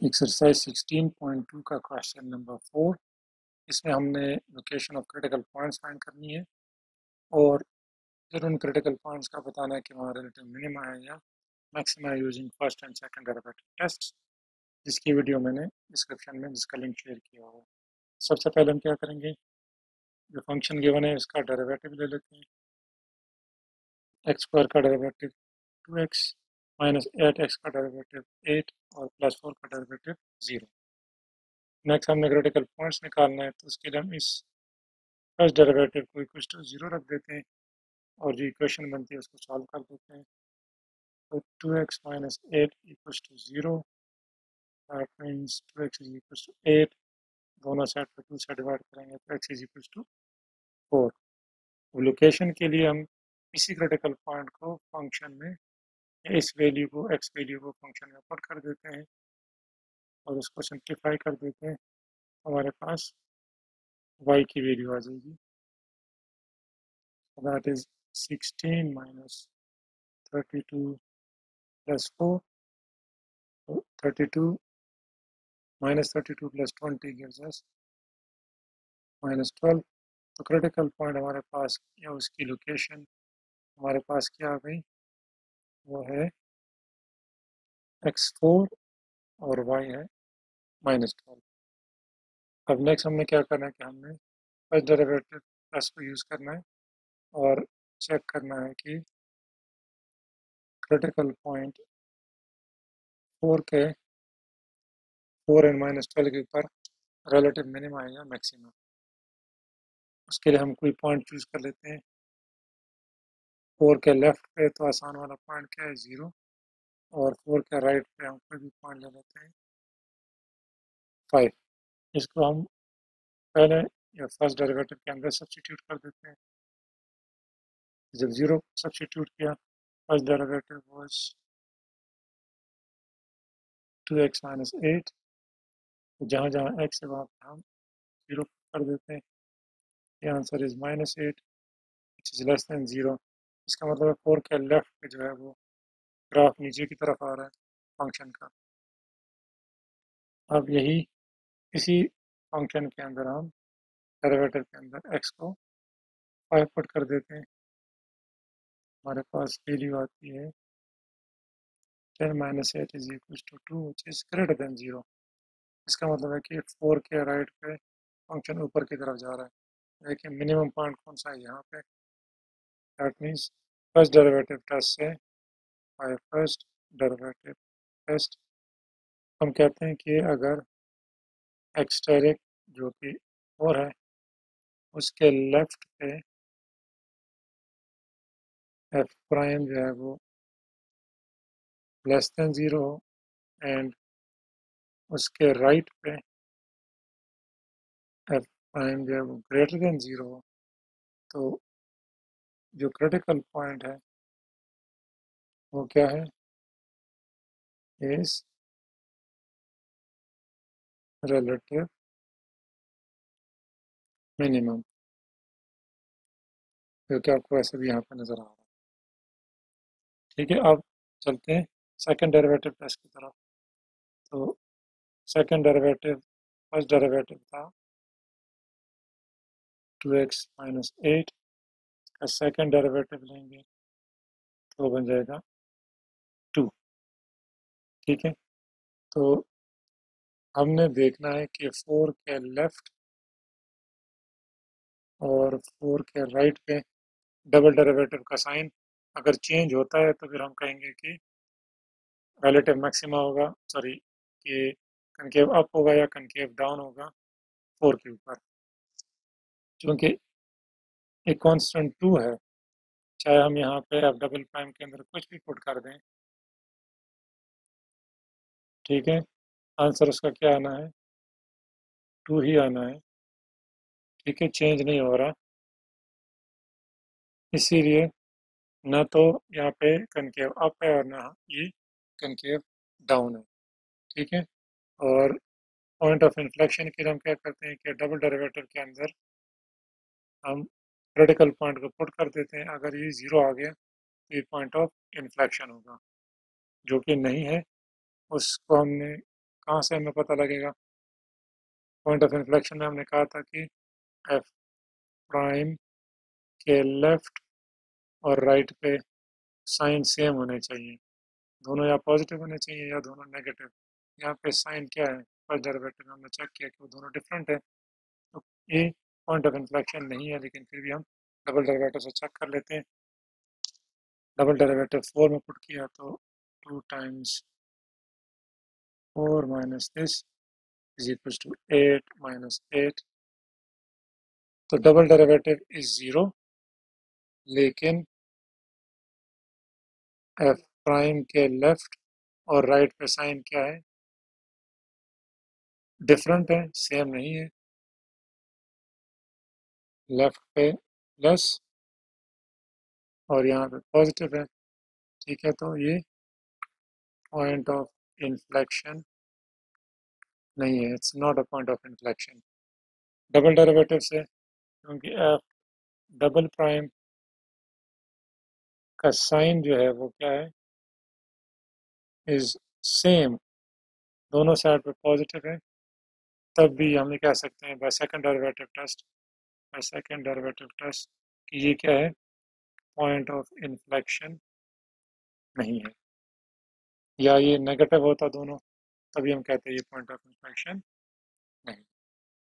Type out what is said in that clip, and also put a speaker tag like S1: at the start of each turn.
S1: Exercise 16.2 का question number four इसमें हमने location of critical points find करनी है और फिर उन क्रिटिकल पॉइंट्स का बताना है कि वहाँ रिलेटिव मिनिमा है या maxima using first and second derivative test जिसकी वीडियो मैंने डिस्क्रिप्शन में जिसका लिंक शेयर किया हुआ है। सबसे पहले हम क्या करेंगे? जो फ़ंक्शन गिवन है उसका डेरिवेटिव ले लेते हैं। एक्स स्क्वायर का derivative two x minus eight x का डेरिवेटिव एट और प्लस फोर का डेरिवेटिव ज़ीरो नेक्स्ट हमने क्रिटिकल पॉइंट्स निकालना है तो उसके लिए हम इस फ़र्स्ट डेरिवेटिव को इक्व टू ज़ीरो रख देते हैं और जो इक्वेशन बनती है उसको सॉल्व कर देते हैं। तो two x minus eight equal to zero that means two x is equal to eight दोनों साइड पर टू से डिवाइड करेंगे तो x is equal to four location के लिए हम इसी क्रिटिकल पॉइंट को फ़ंक्शन में इस वैल्यू को, एक्स वैल्यू को फ़ंक्शन में पुट कर देते हैं और उसको सिंप्लीफाई कर देते हैं। हमारे पास वाई की वैल्यू आ जाएगी। That is sixteen minus thirty two plus four thirty two minus thirty two plus twenty gives us minus twelve तो क्रिटिकल पॉइंट हमारे पास या उसकी लोकेशन हमारे पास क्या आ गई? वो है। एक्स फोर और वाई है माइनस ट्वेल्व अब नेक्स्ट हमने क्या करना है कि हमने फ़र्स्ट डेरिवेटिव प्लस को यूज़ करना है और चेक करना है कि क्रिटिकल पॉइंट फोर के फोर एंड माइनस ट्वेल्व के ऊपर रिलेटिव मिनिमम आएगा मैक्सिमम उसके लिए हम कोई पॉइंट चूज़ कर लेते हैं। फोर के लेफ़्ट पे तो आसान वाला पॉइंट क्या है? ज़ीरो। और फोर के राइट पे हम कोई भी पॉइंट ले लेते हैं। फाइव। इसको हम पहले या फ़र्स्ट डेरिवेटिव के अंदर सब्सटीट्यूट कर देते हैं। जब ज़ीरो सब्सटीट्यूट किया, first derivative was two x minus eight जहाँ जहाँ एक्स है, वहाँ पर हम ज़ीरो कर देते हैं। Answer is minus eight which is less than zero इसका मतलब है फोर के लेफ़्ट पे जो है वो ग्राफ नीचे की तरफ़ आ रहा है फ़ंक्शन का। अब यही इसी फ़ंक्शन के अंदर हम डेरिवेटिव के अंदर एक्स को फाइव पुट कर देते हैं। हमारे पास वैल्यू आती है ten minus eight is equal to two which is greater than zero इसका मतलब है कि फोर के राइट पे फ़ंक्शन ऊपर की तरफ़ जा रहा है। देखिए मिनिमम पॉइंट कौन सा है? यहाँ पे that means first derivative test से by first derivative test हम कहते हैं कि अगर एक्सटेरिक जो कि और है, उसके लेफ़्ट पे एफ़ प्राइम जो है वो लेस देन ज़ीरो हो एंड उसके राइट पे एफ़ प्राइम जो है वो ग्रेटर देन ज़ीरो हो तो जो क्रिटिकल पॉइंट है, वो क्या है? इस रिलेटिव मिनिमम जो कि आपको ऐसे भी यहाँ पर नज़र आ रहा है? ठीक है, अब चलते हैं सेकंड डेरिवेटिव टेस्ट की तरफ़। तो सेकंड डेरिवेटिव फ़र्स्ट डेरिवेटिव था टू एक्स माइनस एट का सेकेंड डेरिवेटिव लेंगे तो बन जाएगा टू ठीक है? तो हमने देखना है कि फोर के लेफ़्ट और फोर के राइट पे डबल डेरिवेटिव का साइन अगर चेंज होता है तो फिर हम कहेंगे कि रिलेटिव मैक्सिमा होगा सॉरी कि कनकेव अप होगा या कनकेव डाउन होगा फोर के ऊपर। क्योंकि एक कांस्टेंट टू है। चाहे हम यहाँ पे एफ़ डबल प्राइम के अंदर कुछ भी पुट कर दें। ठीक है? आंसर उसका क्या आना है? टू ही आना है। ठीक है? चेंज नहीं हो रहा। इसीलिए ना तो यहाँ पे कनकेव अप है और ना ये कनकेव डाउन है। ठीक है? और पॉइंट ऑफ़ इन्फ्लेक्शन के लिए हम क्या करते हैं कि डबल डेरिवेटिव के अंदर हम क्रिटिकल पॉइंट को पुट कर देते हैं, अगर ये ज़ीरो आ गया तो ये पॉइंट ऑफ़ इन्फ्लेक्शन होगा, जो कि नहीं है। उसको हमने कहाँ से हमें पता लगेगा? पॉइंट ऑफ़ इन्फ्लेक्शन में हमने कहा था कि एफ़ प्राइम के लेफ़्ट और राइट पे साइन सेम होने चाहिए। दोनों या पॉजिटिव होने चाहिए या दोनों नेगेटिव यहाँ पे साइन क्या है? फ़र्स्ट डेरिवेटिव हमने चेक किया कि वो दोनों डिफरेंट है। तो ये पॉइंट ऑफ़ इन्फ्लेक्शन नहीं है, लेकिन फिर भी हम डबल डेरिवेटिव से चेक कर लेते हैं। डबल डेरिवेटिव फोर में पुट किया तो two times four minus this is equal to eight minus eight तो डबल डेरिवेटिव इज़ ज़ीरो लेकिन एफ़ प्राइम के लेफ़्ट और राइट पे साइन क्या है? डिफरेंट है सेम नहीं है। लेफ़्ट पे प्लस और यहाँ पे पॉजिटिव है। ठीक है तो ये पॉइंट ऑफ़ इन्फ्लेक्शन नहीं है। It's not a point of inflection double derivative से, क्योंकि एफ़ डबल प्राइम का साइन जो है वो क्या है? इज़ सेम दोनों साइड पे पॉजिटिव है, तब भी हम ये कह सकते हैं by second derivative test by second derivative test कि ये क्या है? पॉइंट ऑफ़ इन्फ्लेक्शन नहीं है। या ये नेगेटिव होता दोनों, तभी हम कहते हैं ये पॉइंट ऑफ़ इन्फ्लेक्शन नहीं